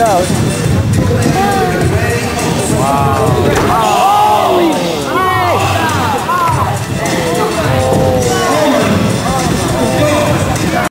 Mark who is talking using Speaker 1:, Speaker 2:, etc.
Speaker 1: goes.